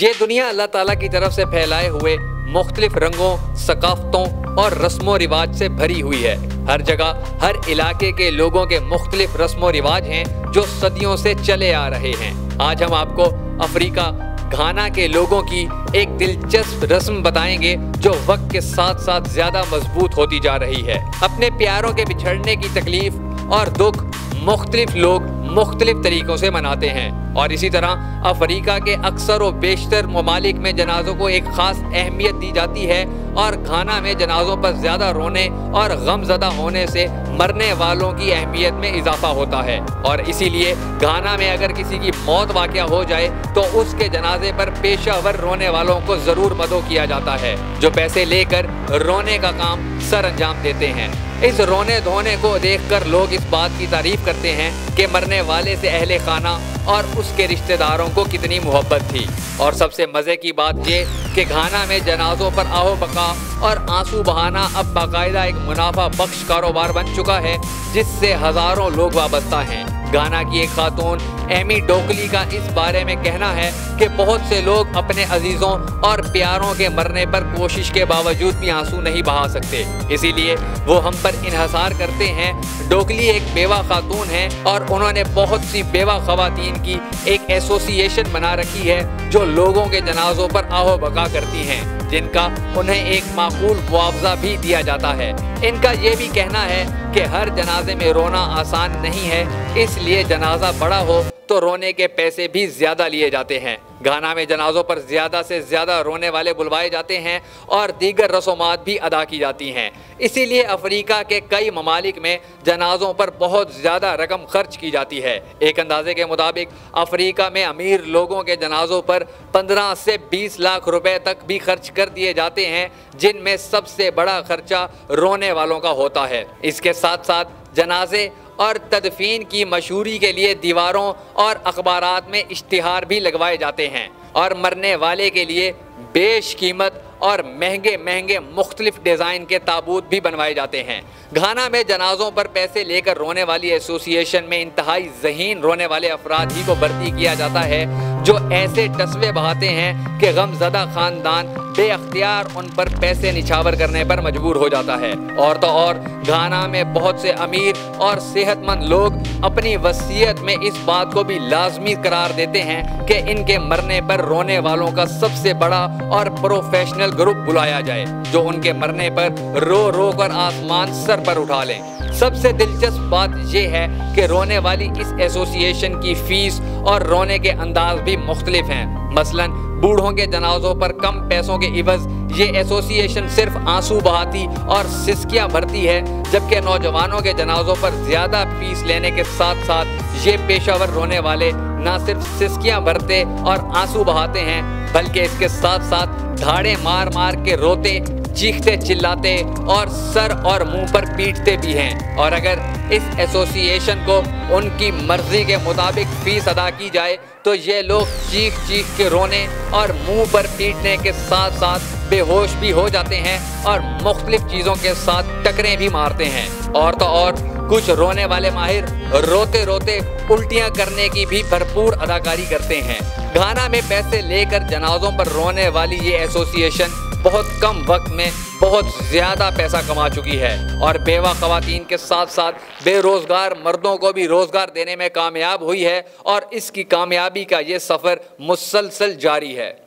یہ دنیا اللہ تعالیٰ کی طرف سے پھیلائے ہوئے مختلف رنگوں، ثقافتوں اور رسم و رواج سے بھری ہوئی ہے۔ ہر جگہ، ہر علاقے کے لوگوں کے مختلف رسم و رواج ہیں جو صدیوں سے چلے آ رہے ہیں۔ آج ہم آپ کو افریقہ، گھانا کے لوگوں کی ایک دلچسپ رسم بتائیں گے جو وقت کے ساتھ ساتھ زیادہ مضبوط ہوتی جا رہی ہے۔ اپنے پیاروں کے بچھڑنے کی تکلیف اور دکھ مختلف لوگ مختلف طریقوں سے مناتے ہیں۔ اور اسی طرح افریقہ کے اکثر و بیشتر ممالک میں جنازوں کو ایک خاص اہمیت دی جاتی ہے اور گھانا میں جنازوں پر زیادہ رونے اور غم زدہ ہونے سے مرنے والوں کی اہمیت میں اضافہ ہوتا ہے۔ اور اسی لیے گھانا میں اگر کسی کی موت واقع ہو جائے تو اس کے جنازے پر پیشہ ور رونے والوں کو ضرور مدعو کیا جاتا ہے، جو پیسے لے کر رونے کا کام سر انجام دیتے ہیں۔ اس رونے دھونے کو دیکھ کر لوگ اس بات کی تعریف کرتے ہیں کہ مرنے والے سے اہل خانہ اور اس کے رشتہ داروں کو کتنی محبت تھی۔ اور سب سے مزے کی بات یہ کہ گھانا میں جنازوں پر آہو بکا اور آنسو بہانا اب باقاعدہ ایک منافع بخش کاروبار بن چکا ہے جس سے ہزاروں لوگ وابستہ ہیں۔ گانا کی ایک خاتون ایمی ڈوکلی کا اس بارے میں کہنا ہے کہ بہت سے لوگ اپنے عزیزوں اور پیاروں کے مرنے پر کوشش کے باوجود بھی آنسو نہیں بہا سکتے۔ اسی لیے وہ ہم پر انحصار کرتے ہیں۔ ڈوکلی ایک بیوہ خاتون ہے اور انہوں نے بہت سی بیوہ خواتین کی ایک ایسوسییشن بنا رکھی ہے جو لوگوں کے جنازوں پر آہو بقا کرتی ہیں۔ جن کا انہیں ایک معقول معاوضہ بھی دیا جاتا ہے۔ ان کا یہ بھی کہنا ہے کہ ہر جنازے میں رونا آسان نہیں ہے، اس لیے جنازہ بڑا ہو تو رونے کے پیسے بھی زیادہ لیے جاتے ہیں۔ گانا میں جنازوں پر زیادہ سے زیادہ رونے والے بلوائے جاتے ہیں اور دیگر رسومات بھی ادا کی جاتی ہیں۔ اسی لیے افریقہ کے کئی ممالک میں جنازوں پر بہت زیادہ رقم خرچ کی جاتی ہے۔ ایک اندازے کے مطابق افریقہ میں امیر لوگوں کے جنازوں پر پندرہ سے بیس لاکھ روپے تک بھی خرچ کر دیے جاتے ہیں، جن میں سب سے بڑا خرچہ رونے والوں کا ہوتا ہے۔ اس کے ساتھ ساتھ جنازے اور تدفین کی مشہوری کے لیے دیواروں اور اخبارات میں اشتہار بھی لگوائے جاتے ہیں۔ اور مرنے والے کے لیے بیش قیمت اور مہنگے مہنگے مختلف ڈیزائن کے تابوت بھی بنوائے جاتے ہیں۔ گھانا میں جنازوں پر پیسے لے کر رونے والی ایسوسی ایشن میں انتہائی ذہین رونے والے افراد ہی کو بھرتی کیا جاتا ہے۔ جو ایسے ٹسوے بہاتے ہیں کہ غم زدہ خاندان بے اختیار ان پر پیسے نچھاور کرنے پر مجبور ہو جاتا ہے۔ اور تو اور، گھانا میں بہت سے امیر اور صحت مند لوگ اپنی وصیت میں اس بات کو بھی لازمی قرار دیتے ہیں کہ ان کے مرنے پر رونے والوں کا سب سے بڑا اور پروفیشنل گروپ بلایا جائے، جو ان کے مرنے پر رو رو کر آسمان سر پر اٹھا لیں۔ سب سے دلچسپ بات یہ ہے کہ رونے والی اس ایسوسییشن کی فیس اور رونے کے انداز بھی مختلف ہیں۔ مثلا، بوڑھوں کے جنازوں پر کم پیسوں کے عوض، یہ ایسوسییشن صرف آنسو بہاتی اور سسکیاں بھرتی ہے، جبکہ نوجوانوں کے جنازوں پر زیادہ فیس لینے کے ساتھ ساتھ یہ پیشہ ور رونے والے نہ صرف سسکیاں بھرتے اور آنسو بہاتے ہیں، بلکہ اس کے ساتھ ساتھ دھاڑے مار مار کے روتے چیختے چلاتے اور سر اور منہ پر پیٹتے بھی ہیں۔ اور اگر اس ایسوسییشن کو ان کی مرضی کے مطابق فیس ادا کی جائے، تو یہ لوگ چیخ چیخ کے رونے اور منہ پر پیٹنے کے ساتھ ساتھ بے ہوش بھی ہو جاتے ہیں اور مختلف چیزوں کے ساتھ ٹکریں بھی مارتے ہیں۔ اور تو اور، کچھ رونے والے ماہر روتے روتے الٹیاں کرنے کی بھی بھرپور اداکاری کرتے ہیں۔ گھانا میں پیسے لے کر جنازوں پر رونے والی یہ ایسوسییشن بہت کم وقت میں بہت زیادہ پیسہ کما چکی ہے اور بیوہ خواتین کے ساتھ ساتھ بے روزگار مردوں کو بھی روزگار دینے میں کامیاب ہوئی ہے اور اس کی کامیابی کا یہ سفر مسلسل جاری ہے۔